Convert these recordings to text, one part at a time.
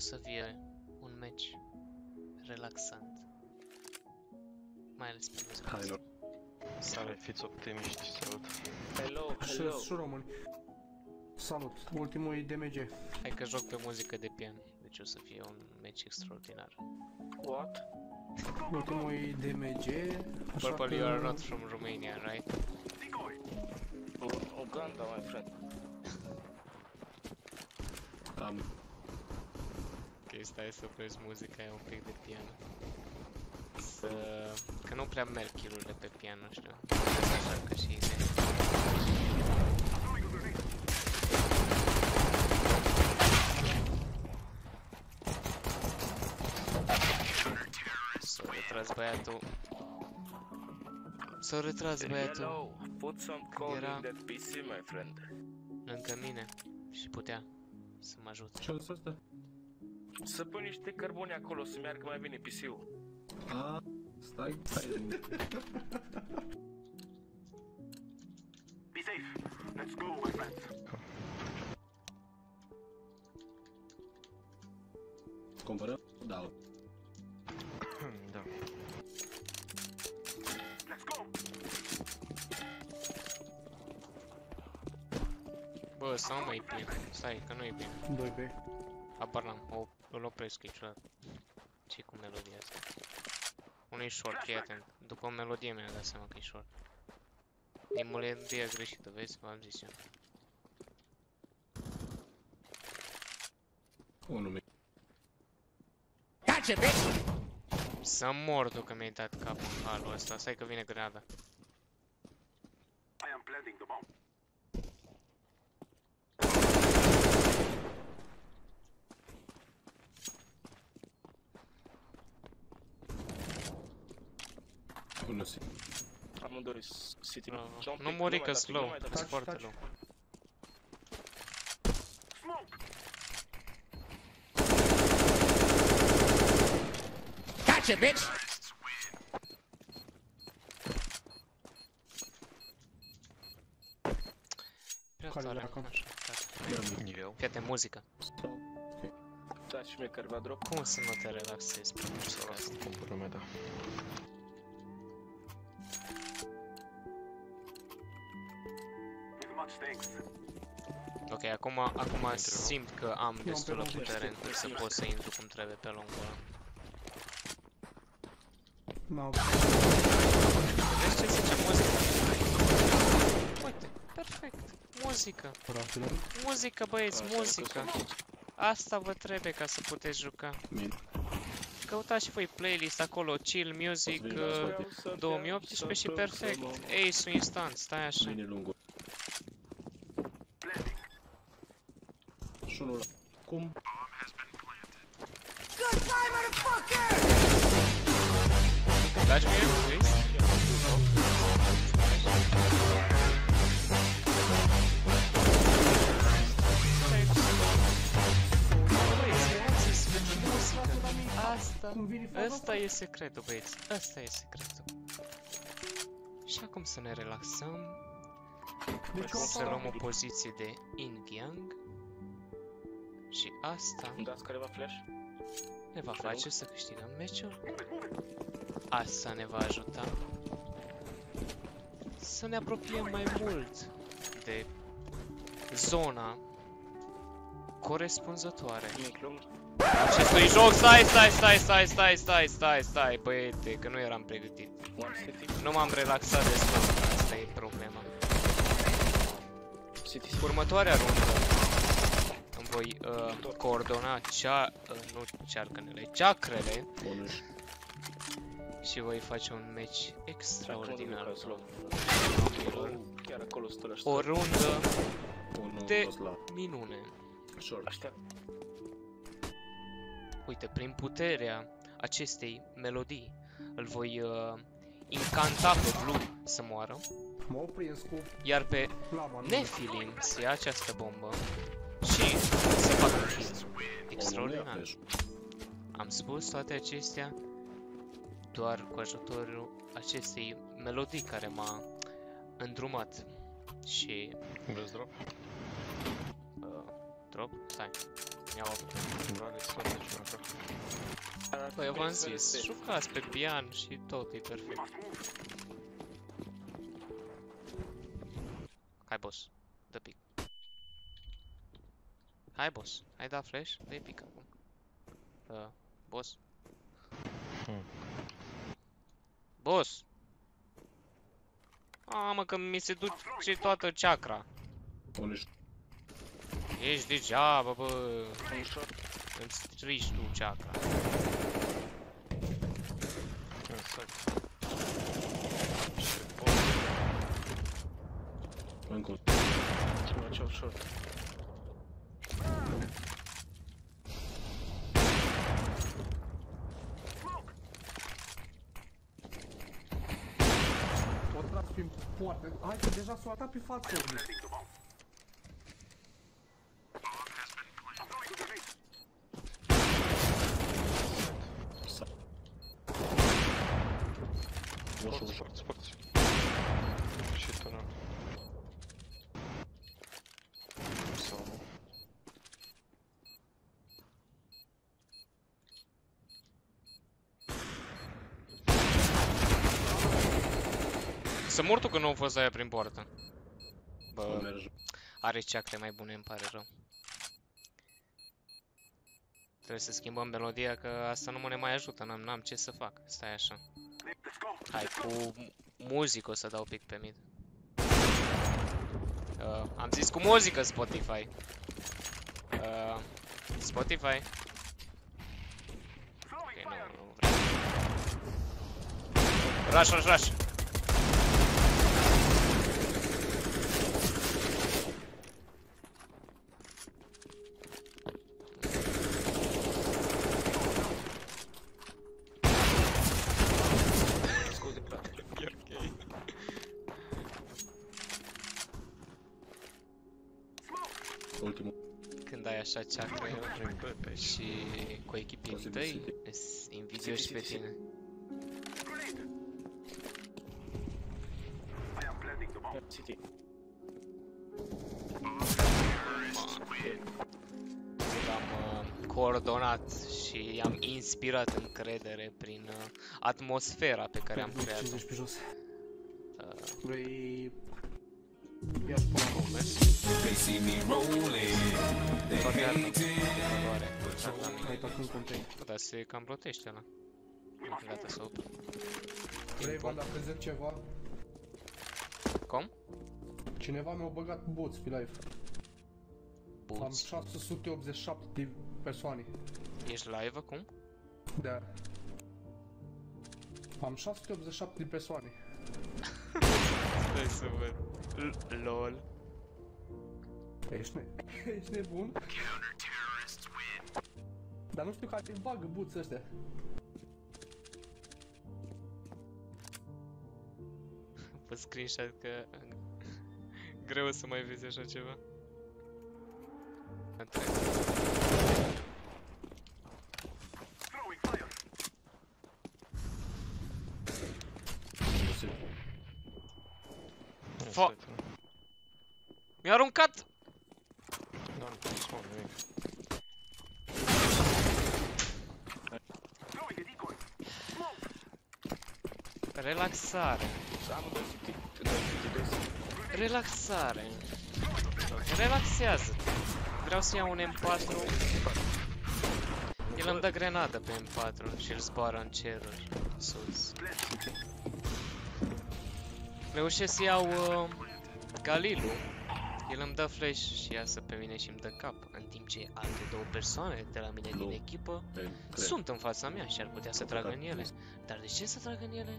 să fie un meci relaxant. Mai ales pe muzică. Hai, lor. Sare, fiți optimiști, salut. Hello, Și hello. și români. Salut, ultimul e DMG. Hai că joc pe muzică de pian, deci o să fie un meci extraordinar. What? Ultimul e DMG, așa Purple, că... you are not from Romania, right? U- Uganda, my friend. Am. Ok, stai să opresc muzica, e un pic de pian. Să... Că nu prea merg kill pe pian, nu știu. Așa că și idee. S-a retras băiatul. S-a retras băiatul Hello, put some code Era- in that PC, my friend. lângă mine și putea să mă ajute. Ce ăsta asta? Să pun niște cărbuni acolo să meargă mai bine PC-ul. A, stai, stai. Be safe. Let's go, my friends. Comparăm? Da. da. Let's go. Bă, să nu mai plin. Stai, că nu e bine. 2B. Habar n-am, o, îl opresc niciodată. ce cu melodia asta? Unul e short, fii atent. După o melodie mi-am dat seama că e short. E melodia greșită, vezi? V-am zis eu. Unul mic. Să mor tu că mi-ai dat capul în halul ăsta. Stai că vine grenada. City. Nu, Jump nu pick, muri mai că da pick, slow. nu mai da Sunt pick. foarte taci. low. Smoke. Prea Care tare. dracu? Așa, tare. Eu. Fii atent, muzică. Da, și mie carva drop. Cum să nu te relaxezi pe muzica asta? Compura mea, da. Ok, acum, acum simt că am pe destulă lung, putere știu, încât să știu. pot să intru cum trebuie pe lungul ăla. No. Vezi ce zice muzică? Uite, perfect. Muzică. Fratelor. Muzică, băieți, Așa, muzică. Asta vă trebuie ca să puteți juca. Min. Căutați și voi playlist acolo, chill music vin la uh, spate. Vreau să beau, 2018 și să beau, perfect. să mă- Ace-ul instant, stai așa. Bine lungul. Și unul la... Cum? Dagi mie, Ace? Băieți, erați să vezi muzică. Asta Cum vine faza Ăsta e secretul, băieți. Ăsta e secretul. Și acum să ne relaxăm. Deci Să luăm o poziție de yin-yang. Și asta Îmi dați careva flash? ne va face să câștigăm meciul. Asta ne va ajuta să ne apropiem mai mult de zona corespunzătoare Mic lung. acestui joc. Stai, stai, stai, stai, stai, stai, stai, stai, băiete, că nu eram pregătit. One city. Nu m-am relaxat destul, asta e problema. City. Următoarea rundă îmi voi uh, coordona cea, uh, nu cearcănele, ceacrele Unul și... și voi face un match extraordinar. Acolo slow. domnilor. Chiar acolo stă la O rundă Unul De- dos la... minune. Short. Aștept. Uite, prin puterea acestei melodii îl voi uh, incanta pe Blue să moară, M-au prins cu iar pe lava. nu? Nephilim să ia această bombă și să facă un kill. Unul ia Extraordinar. flash. Am spus toate acestea doar cu ajutorul acestei melodii care m-a îndrumat și Vezi drop? uh, Drop? Stai. Iau apă. Vale, sunt aici acolo. Bă, eu v-am zis, jucați pe pian și tot e perfect. Must move. Hai, boss. Dă pic. Hai, boss. Hai da flash? dă pic acum. Uh, boss. Hmm. Boss! A, mă, că mi se duce toată chakra. Unul e Ești degeaba, bă. Îmi strici tu chakra. Exact. încă unul. Ce mai ce ușor. O tras prin poartă. Hai că deja s-o atat pe față. Planting the bomb. Sa. Sport, Ușor, ușor. sport, sport. Și tu nu. Sau nu. Să mor tu că nu au fost aia prin poartă. Nu Bă, merge. are chakre mai bune, îmi pare rău. Trebuie să schimbăm melodia, că asta nu mă ne mai ajută, n-am, n-am ce să fac. Stai așa. Let's go. Hai, cu mu- muzică o să dau pic pe mid. Uh, am zis cu muzică Spotify. Uh, Spotify. Throwing Ok, nu, fire. nu vreau. Rush, rush, rush! Scuze, frate. E ok. Ultimul. Când ai așa chakra eu Prin B pe aici. și cu echipii Posibil tăi, City. îs invidioși pe tine. Grenade. I am planting the bomb. City. L-am uh, coordonat și i-am inspirat încredere prin uh, atmosfera pe care am creat-o. 50 pe jos. Uh, Vrei... Ia spune acum. toate armele de valoare. Exact la mine. Hai pe acum contain. Bă, dar se cam rotește ăla. Gata să opri. Vrei, Van, dacă zic ceva? Com? Cineva mi-a băgat boots pe live. Am Boots. 687 de persoane. Ești live acum? Da. Am 687 de persoane. Stai să văd. L- LOL. Ești, ne ești nebun? Dar nu știu care te bagă boots ăștia. Pe screenshot că greu să mai vezi așa ceva. Întreb. Nu, Fo- stai tu. Mi-a aruncat! Da, nu pot să spun nimic. Throwing a decoy. Relaxare. Am doi city. Doi city, doi city. Relaxare. Relaxează. Vreau să iau un M4. El îmi dă grenadă pe M4 și îl zboară în ceruri sus. Reușesc să iau uh, Galilu. El îmi dă flash și iasă pe mine și îmi dă cap. În timp ce alte două persoane de la mine din Nu. echipă Pe- cred. sunt în fața mea și ar putea să Au tragă băgat în ele. boost. Dar de ce să tragă în ele?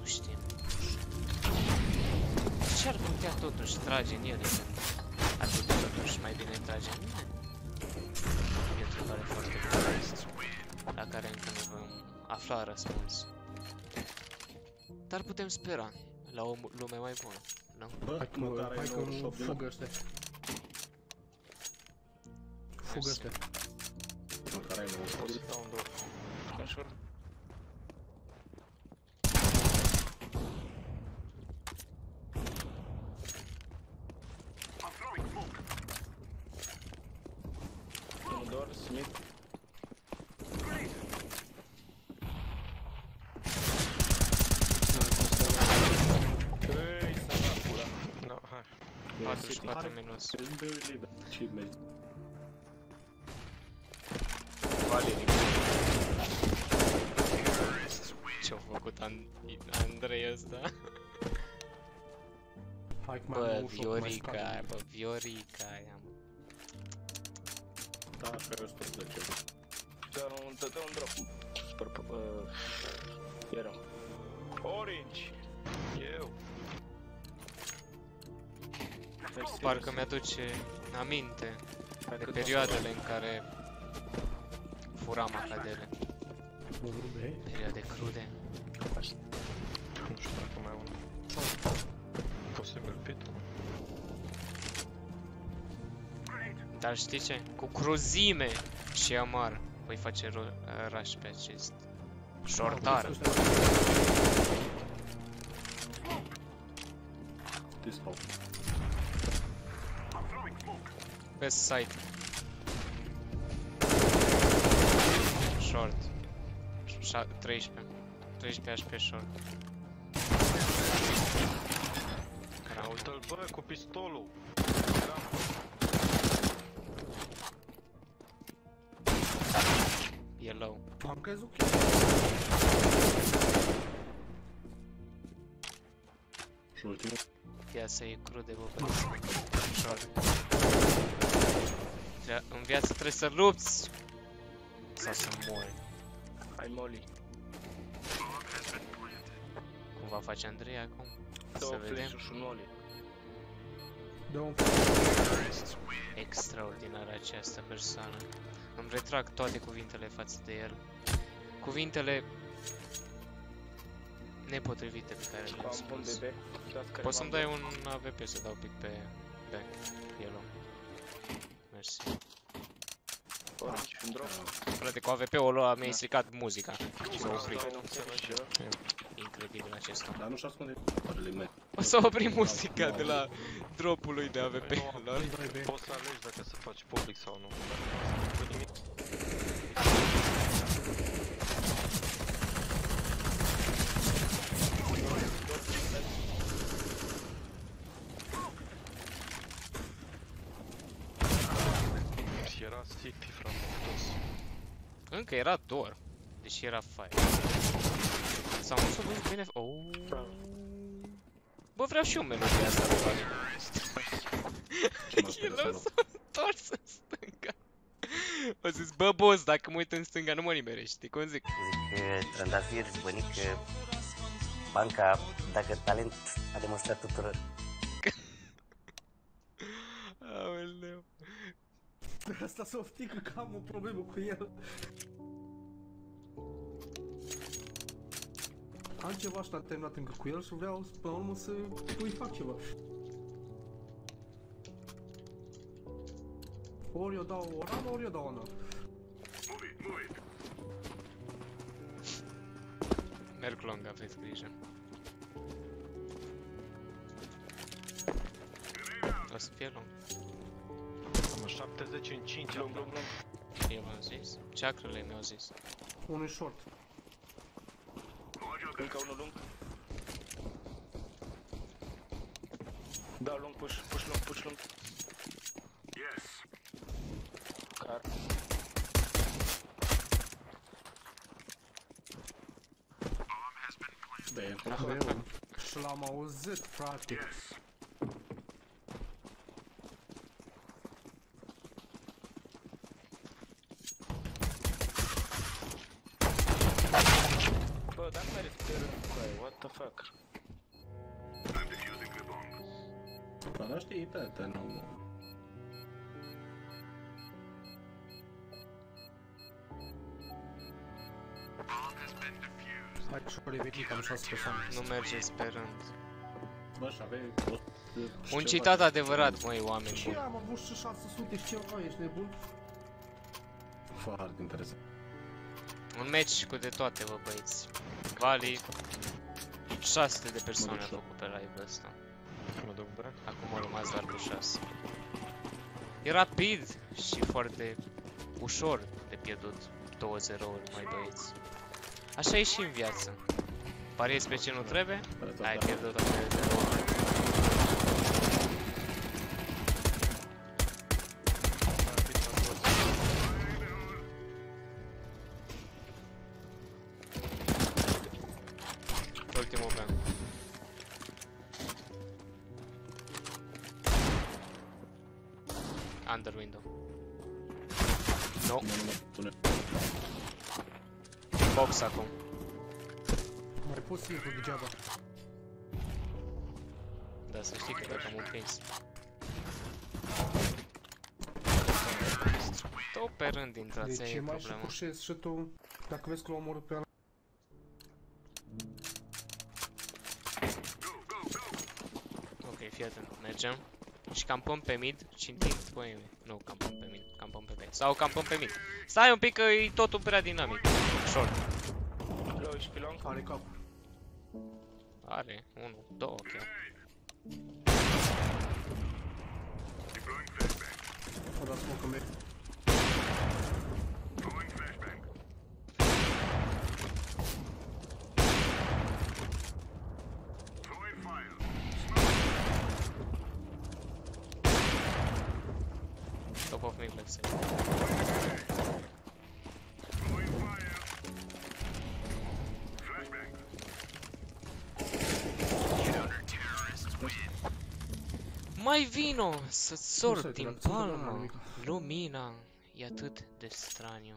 Nu știm. Ce ar putea totuși trage în ele? Ar putea totuși mai bine trage în mine? E o întrebare foarte bună, la care încă nu vom afla răspuns. Dar putem spera la o lume mai bună, nu? Bă, Hai că, măcar ai hai că nu 98 de fugă ăștia. Fugă ăștia. Măcar ai 98 Pot de să dau un două. Ușor. I'm throwing smoke. Smith. Ei, săracul ăla. No, hai. 44 minus. SB liber. Și mergi. Valerii. Ce-a făcut An Andrei ăsta? Hai că mai Bă, am ușor, mai Viorica scade. aia, bă, Viorica aia, mă. Da, pe 110. Dă un, dă, dă un drop. Super, uh, era. Orange. Eu. Mersi, Parcă mersi. mi-aduce aminte Hai de cât perioadele în care furam acadele. Burde. Perioade crude. Nu știu dacă mai e unul. Posibil pitul. Dar știi ce? Cu cruzime și amar voi face ro- rush pe acest shortar. Disco. I'm throwing smoke. Pe site. Short. Șa- 13. 13 HP short. Ia Cram. uite-l, bă, cu pistolul. E low. Am crezut că Și ultimul. Ia să e crude, bă, bă. Short. Tre- În viață trebuie să lupți sau să mori. Hai Molly. Cum va face Andrei acum? Două Să vedem. flash-uri și un Molly. dă un Extraordinară această persoană. Îmi retrag toate cuvintele față de el. Cuvintele nepotrivite pe care le-am Am bun spus. bebe. Dați care Poți să-mi v-am dai dat. un AVP să dau pic pe back, yellow. Mersi. Orange, un drop. Frate, cu AVP-ul ăla mi-ai stricat muzica. S-a Da, oprit. da, nu înțeleg și eu. Incredibil acest om. Dar nu-și ascunde parele mele. O să opri muzica de la dropul lui de AVP. Păi nu, lol. Poți să alegi dacă să faci public sau nu. Încă era dor. Deși era fire. Sau nu s-a văzut bine... Oh. Bă, vreau și eu melodia asta să El s-a întors în stânga. O zis, bă, boss, dacă mă uit în stânga, nu mă nimerești, știi cum zic? Zic, trandafir, bănică, banca, dacă talent a demonstrat tuturor. Aoleu. Asta să oftică că am o problemă cu el. Am ceva și l-am terminat încă cu el și vreau până la urmă să îi fac ceva. Ori eu dau o ramă, ori eu dau una. Move it, move it. Merg lung, aveți grijă. O să fie lung. Am 70 în 5 Lung, lung, lung. Eu v-am zis. Ceacrele mi-au zis. Unul e short. Încă unul lung. Da, lung, push, push lung, push lung. Yes. Car. De Greu. Și l-am auzit, frate. Yes. Știi, te, te, nu. Hai că și-o revenit, am șase persoane. Nu mergeți pe rând. Bă, și aveai... o- Un ceva citat de- adevărat, măi, oameni Și buni. am avut și 600 și ceva, ești nebun? Foarte interesant. Un match cu de toate, bă, băieți. Vali, 600 de persoane Mă au duc făcut pe live ăsta. Mă duc bre. Acum au rămas doar cu 6. E rapid și foarte ușor de pierdut 2-0 uri, mai băieți. Așa e și în viață. Pariezi pe ce nu trebuie, ai pierdut o de 0 Nu, nu, pune. box acum. Mai pus simplu degeaba. Da, să știi că dacă m-am prins. Tot pe rând intrați, Deci aia e e mai și problema. pușezi și tu, dacă vezi că l omorât pe ăla. Ok, fii atent, mergem. Și campăm pe mid, cintind poeme. Nu, campăm pe mid, campăm pe B. Sau campăm pe mid. Stai un pic că e totul prea dinamic. Short. Low HP long. Are cap. Are, 1, 2, ok. Deploying flashbang. O da smoke în Top of mid left side. Throwing fire. Flashbang. Mai vino să-ți Nu sor se din trag, țin de la palmă. nimic. Lumina e atât de straniu.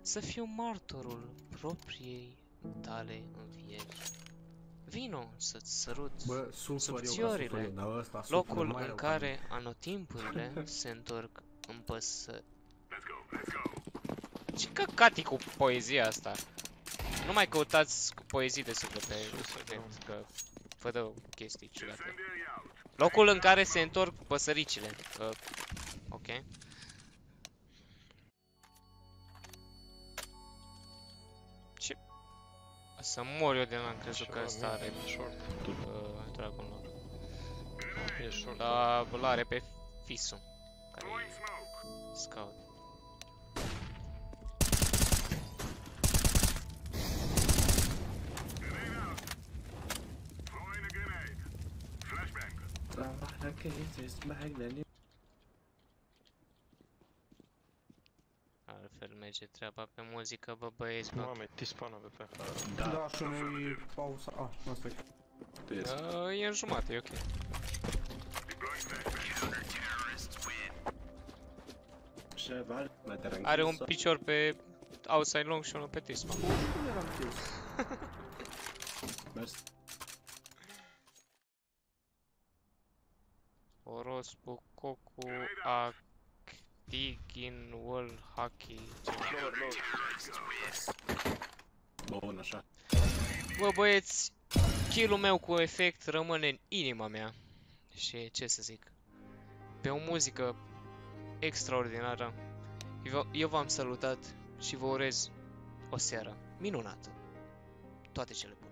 Să fiu martorul propriei tale învieri. Vino să-ți sărut Bă, sufăr eu ca Subțiorile. sufăr eu, dar ăsta sufără locul mai în rău care anotimpurile se întorc în păsă... Let's go. Let's go. Ce căcati cu poezia asta? Nu mai căutați poezii de suflet pe Sus, net, da. că vă dă chestii ciudate. Incendiary out. Locul în care se întorc păsăricile. Uh, ok. Ce? Să mor eu de n-am crezut că ăsta are Short. uh, Dragon Lord. E short. Dar îl are pe Fisu. Care Throwing e smoke. scout. Grenade out. Throwing a grenade. Flashbang. Trabaja que es magna. Altfel merge treaba pe muzică, bă băieți, bă. Mame, ti spana pe pe. Da, Da, și unul e pauza. Ah, asta e. tu ești. Uh, e în jumate, e ok. Are un picior pe outside long și unul pe Tisma. Cum eram kills? Mers. Orospu, Cocu, Actigin, Wall, Hockey, ceva. Lower, lower. Bun, așa. Bă băieți, kill-ul meu cu efect rămâne în inima mea. Și ce să zic, pe o muzică extraordinară, eu v- eu v-am salutat și vă urez o seară minunată. Toate cele bune.